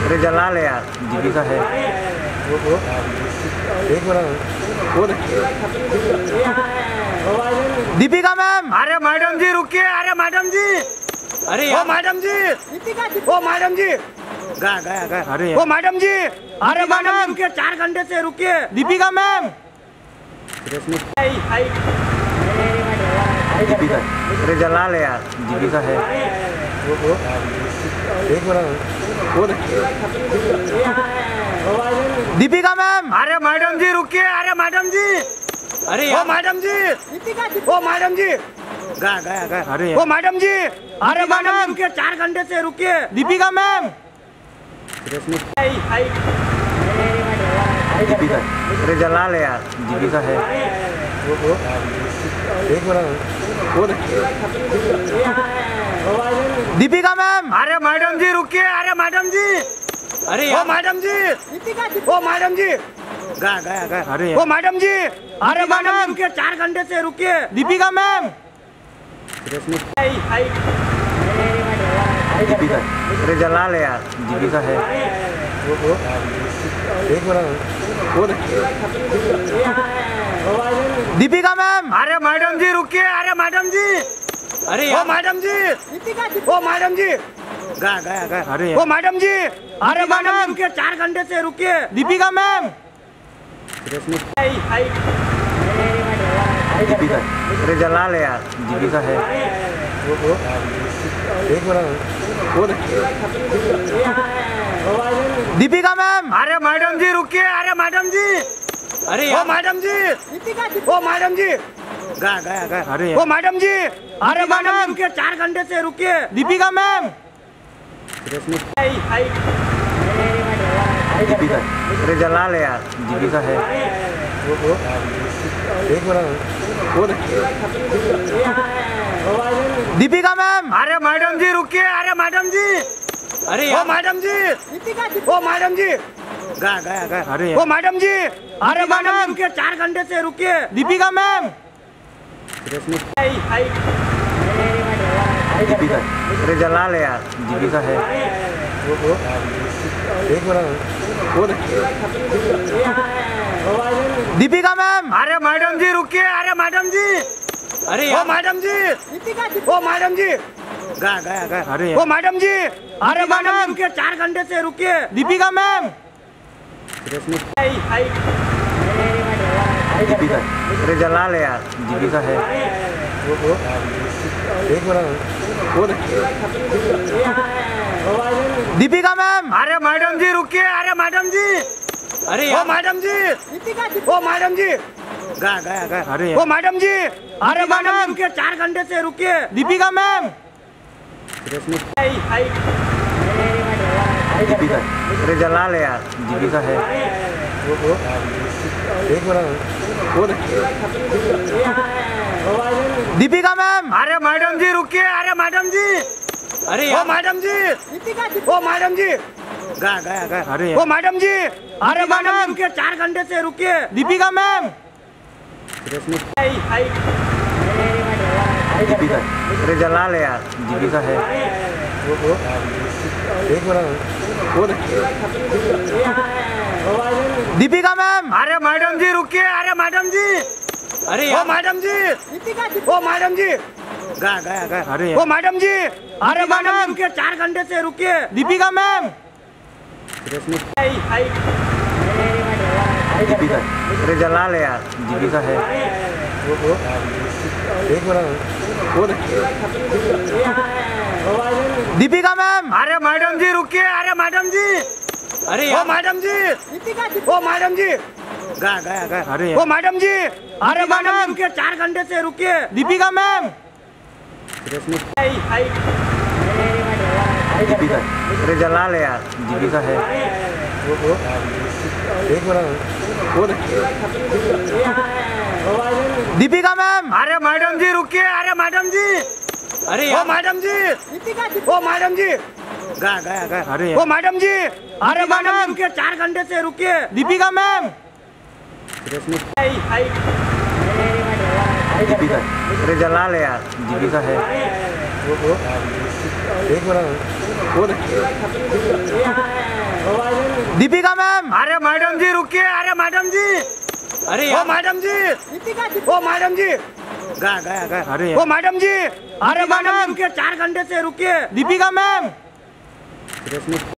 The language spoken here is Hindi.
अरे जला ले यार। दीदी का है। एक मिनट दीपिका मैम। अरे मैडम जी रुकिए। अरे मैडम जी। अरे ओ मैडम जी। ओ मैडम जी। गया गया गया। अरे ओ मैडम जी। अरे मैडम रुकिए। चार घंटे से रुकिए। दीपिका मैम। अरे जला ले यार। दीदी का एक मिनट दीपिका मैम। अरे मैडम जी रुकिए। अरे मैडम जी। अरे ओ मैडम जी। ओ मैडम जी। गया गया गया। अरे ओ मैडम जी। अरे मैडम रुकिए चार घंटे से रुकिए। दीपिका मैम। अरे जला ले यार। दीदी का है एक मिनट दीपिका मैम। अरे मैडम जी रुकिए। अरे मैडम जी। अरे ओ मैडम जी। ओ मैडम जी। गया गया गया। अरे ओ मैडम जी। अरे मैडम रुकिए। चार घंटे से रुकिए। दीपिका मैम। अरे जला ले यार। दीदी का है। एक दीपिका मैम। अरे मैडम जी रुकिए। अरे मैडम जी। अरे ओ मैडम जी। ओ मैडम जी। गया गया गया। अरे ओ मैडम जी। अरे मैडम रुकिए चार घंटे से रुकिए। दीपिका मैम। अरे जला ले यार। दीदी का है एक मिनट दीपिका मैम। अरे मैडम जी रुकिए। अरे मैडम जी। अरे ओ मैडम जी। ओ मैडम जी। गया गया गया। अरे। ओ मैडम जी अरे मैडम। रुकिए चार घंटे से रुकिए। दीपिका मैम। अरे जला ले यार। दीदी का है। दीपिका मैम। अरे मैडम जी रुकिए। अरे मैडम जी। अरे ओ मैडम जी। ओ मैडम जी। गया गया गया। अरे ओ मैडम जी। अरे मैडम रुकिए। चार घंटे से रुकिए। दीपिका मैम। अरे जला ले यार दीदी का है। दीपिका मैम। अरे मैडम जी रुकिए अरे मैडम जी। अरे ओ मैडम जी। ओ मैडम जी। गया गया गया। अरे ओ मैडम जी अरे मैडम रुकिए चार घंटे से रुकिए। दीपिका मैम। अरे जला ले यार दीदी का है दीपिका मैम। अरे मैडम जी रुकिए। अरे मैडम जी। अरे ओ मैडम जी। ओ मैडम जी। गया गया गया। अरे ओ मैडम जी अरे दीपिका मैडम मैम। रुकिए चार घंटे से रुकिए। दीपिका मैम। अरे जला ले यार। दीदी का एक दीपिका मैम। अरे मैडम जी रुकिए। अरे मैडम जी। अरे ओ मैडम जी। ओ मैडम जी। गया गया गया। अरे ओ मैडम जी। अरे मैडम रुकिए चार घंटे से रुकिए। दीपिका मैम। अरे जला ले यार। दीदी का है। एक मिनट दीपिका मैम। अरे मैडम जी रुकिए। अरे मैडम जी। अरे ओ मैडम जी। ओ मैडम जी। गया गया गया। अरे ओ मैडम जी। अरे मैडम रुकिए। चार घंटे से रुकिए। दीपिका मैम। अरे जला ले यार। दीदी का है। एक दीपिका मैम। अरे मैडम जी रुकिए। अरे मैडम जी। अरे ओ मैडम जी। ओ मैडम जी। गया गया गया। अरे ओ मैडम जी। अरे मैडम जी रुकिए चार घंटे से रुकिए। दीपिका मैम। अरे जला ले यार। दीदी का है। दीपिका मैम। अरे मैडम जी रुकिए। अरे मैडम जी। अरे ओ मैडम जी। ओ मैडम जी। गया गया गया। अरे। ओ मैडम जी अरे मैडम। रुकिए चार घंटे से रुकिए। दीपिका मैम। अरे जला ले यार। दीदी का है। दीपिका मैम। अरे मैडम जी रुकिए। अरे मैडम जी। अरे ओ मैडम जी। ओ मैडम जी। गा गया गया। अरे ओ मैडम जी। अरे मैडम रुकिए। चार घंटे से रुकिए। दीपिका मैम। Грязных